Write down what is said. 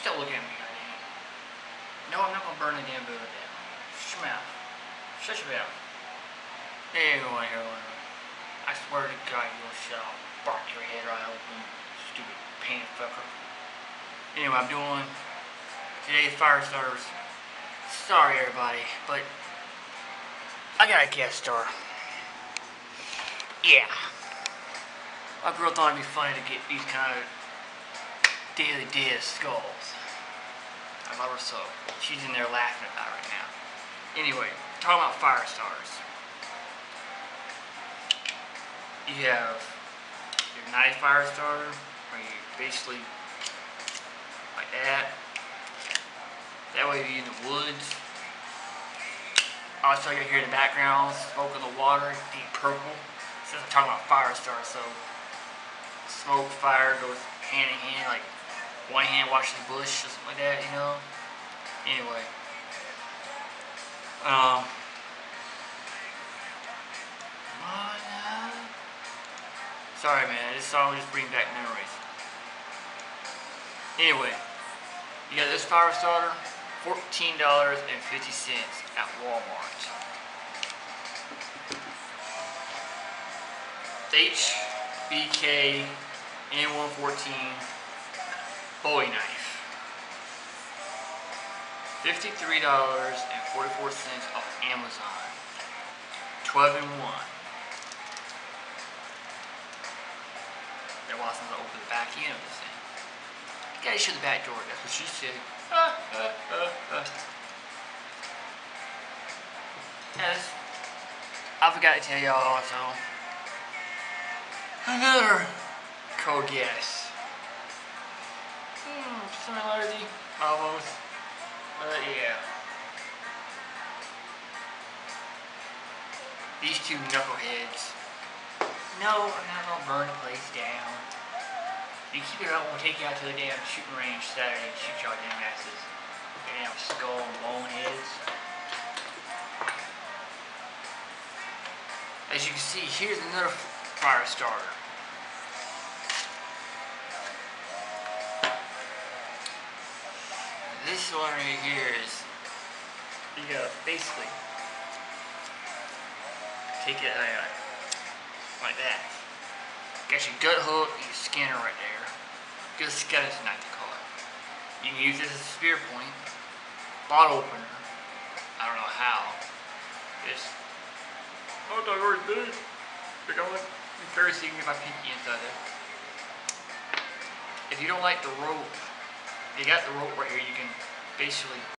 Stop looking at me, goddamn. No, I'm not gonna burn the damn building down. Shut your mouth. Shut your mouth. Anyway, everyone. I swear to God, you'll shut up. Bark your head right open. Stupid pain fucker. Anyway, I'm doing today's fire starters. Sorry, everybody, but I got a guest star. Yeah. My girl thought it'd be funny to get these kind of daily dead skulls. So. She's in there laughing about it right now. Anyway, talking about fire stars. You have your knife fire starter, where you basically like that. That way you're in the woods. Also you hear in the background smoke in the water, deep purple. Since I'm talking about fire stars, so smoke, fire goes hand in hand, like one hand washes the bush or something like that, you know? Anyway. Um Sorry man, this song just brings back memories. Anyway, you got this fire starter, $14.50 at Walmart. HBK N114 Bowie knife. $53.44 off Amazon. 12 in 1. That wasn't to open the back end of this thing. You gotta show the back door, that's what she said. Uh, uh, uh. Yes. I forgot to tell y'all also. Another code guess. Similarity, almost. But yeah. These two knuckleheads. No, I'm not gonna burn the place down. You keep it up, we'll take you out to the damn shooting range Saturday and shoot y'all damn asses. Your damn skull and bone heads. As you can see, here's another fire starter. This one right here is, you gotta basically take it like that. Got your gut hook, your skinner right there. Good skeleton knife to call it. You can use this as a spear point, bottle opener. I don't know how. Just, oh, I already did. They're going embarrassing if I pinky inside there. If you don't like the rope, you got the rope right here, you can basically